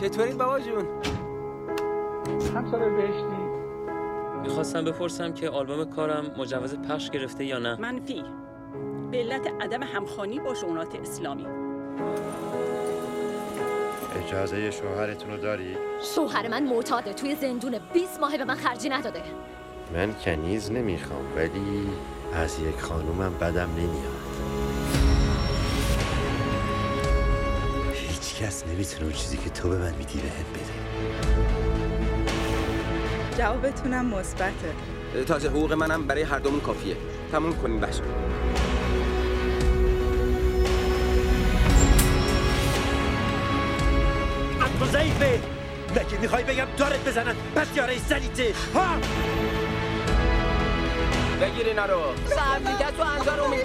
چطورید بابا جون؟ همسر بهشتی می‌خواستم بپرسم که آلبوم کارم مجوز پخش گرفته یا نه؟ منفی. به علت عدم همخوانی با شونات اسلامی. اجازه شوهرتون رو داری؟ شوهر من معتاده. توی زندون 20 ماه به من خرجی نداده. من کنیز نمی‌خوام ولی از یک خانومم بدم نمیاد. کس نمی‌تونه اون چیزی که تو به من میدی به هم بده. جوابتونم مثبته. تازه حقوق منم برای هر دومون کافیه. تموم کنیم بحث. تو ضعیفه مگه می‌خوای بگم دارت بزنن؟ پس یاره سلیته ها! بگیر اینا رو سرمیده تو انجا رو میبرو کنار